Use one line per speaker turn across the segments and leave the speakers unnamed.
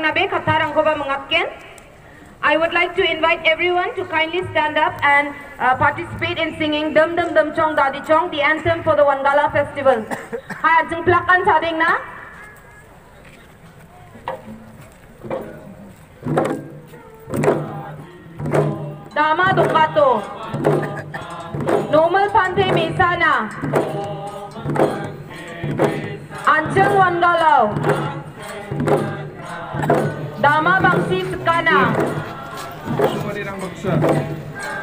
Sarawa Mangatken. I would like to invite everyone to kindly stand up and uh, participate in singing Dum Dum Dum Chong Dadi Chong, the anthem for the Wangala festival. Hi, Ajeng Plakan Sading na. Dama Dukato. Normal Pante Mesana. Anjeng Wangalau. Dama Bangsi
Baksa.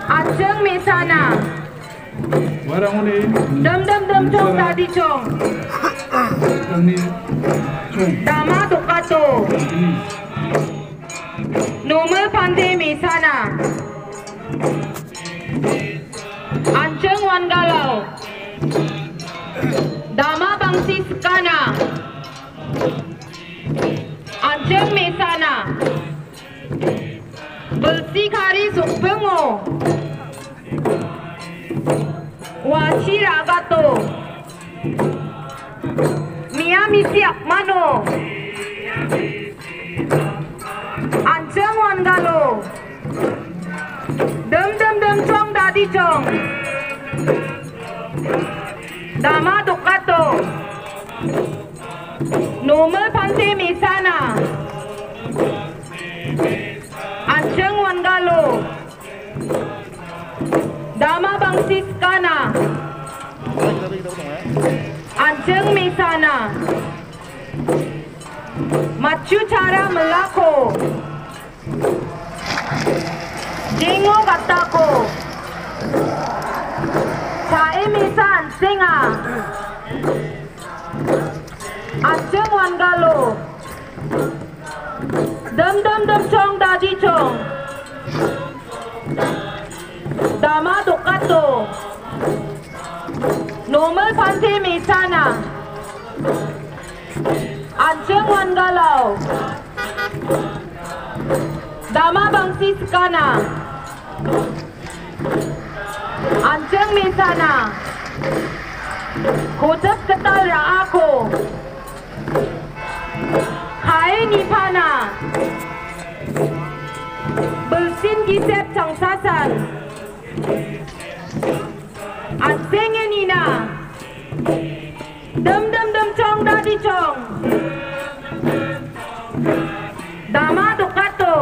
Anjeng Mesana. Dum Chong Dadi Chong.
kami chung
Dama
ini
Normal Pante Mesana. Anjeng Wangalau. Dama Bangsi Sukana. Anjeng Mesana. Belsi Kari Sukbengo. Washi Ragato. Mia Misi Akmano. Anjeng Wangalo. Dum Dum Dum Chong Dadi Chong. Dama Dukato. Normal Pante Mesana. Anjeng Anjeng Mesana. Machu Cara Melako. Jingo Gatako. Sae Misan Singa. Anjeng Wangalo. Dum Dum Dum Chong Dadi Chong. Dama Dukato. Normal Pante Mesana. Anjeng Wangalau. Dama Bangsi Skana. Anjeng Mesana. Kocap Ketal Raako. Hai Nipana. Belsin Gisep Changsasan. Anjeng Nina. Dum Dum Dum Chong Dadi Chong. Dama Dukato.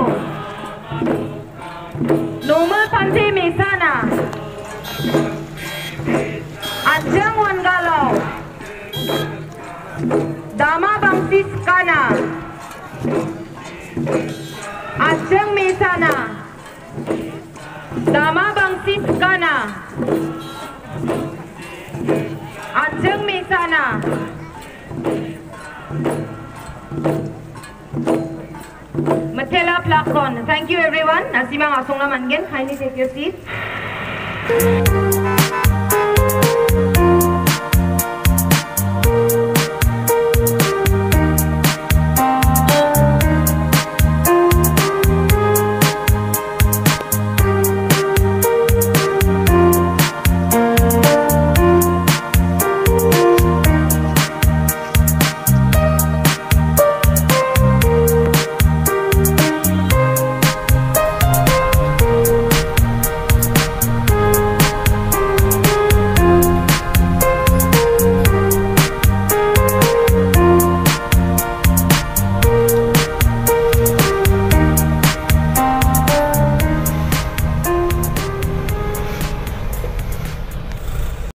Normal Pante Mesana. Anjeng Wangalau. Dama Bangsis Kana. Anjeng Mesana. Dama Bangsis Kana. Ajeng Misana Matela Plakon. Thank you everyone. Nasima Asongla Mangen, kindly take your seats.